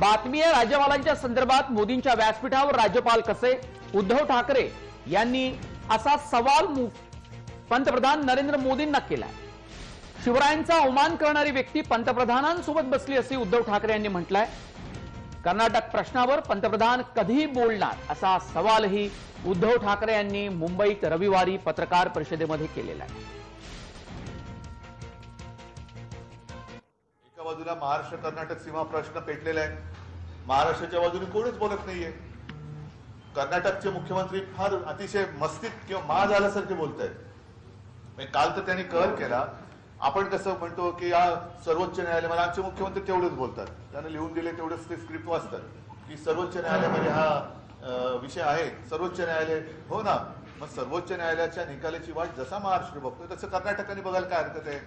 बातमी आहे राज्यपालांच्या संदर्भात मोदींच्या व्यासपीठावर राज्यपाल कसे? उद्धव ठाकरे यांनी असा सवाल पंतप्रधान नरेंद्र मोदींना केलाय शिवरायांचा अवमान करणारी व्यक्ती पंतप्रधानांसोबत बसली असे उद्धव ठाकरे यांनी म्हटलंय. कर्नाटक प्रश्नावर पंतप्रधान कधी बोलणार असा सवालही उद्धव ठाकरे यांनी मुंबईत रविवारी पत्रकार परिषदेमध्ये केलेला आहे. बाजूला महाराष्ट्र कर्नाटक सीमा प्रश्न पेटलेला आहे. महाराष्ट्राच्या बाजूने कोणीच बोलत नाहीये. कर्नाटकचे मुख्यमंत्री फार अतिशय मस्तीत किंवा मा झाल्यासारखे बोलत आहेत काल तर त्यांनी कहर केला. आपण कसं म्हणतो की या सर्वोच्च न्यायालयामध्ये आमचे मुख्यमंत्री तेवढेच बोलतात. त्यांना लिहून दिले तेवढेच ते स्क्रिप्ट वाचतात. की सर्वोच्च न्यायालयामध्ये हा विषय आहे. सर्वोच्च न्यायालय हो ना. मग सर्वोच्च न्यायालयाच्या निकालाची वाट जसा महाराष्ट्र बघतोय तसं कर्नाटकाने बघायला काय हरकत आहे?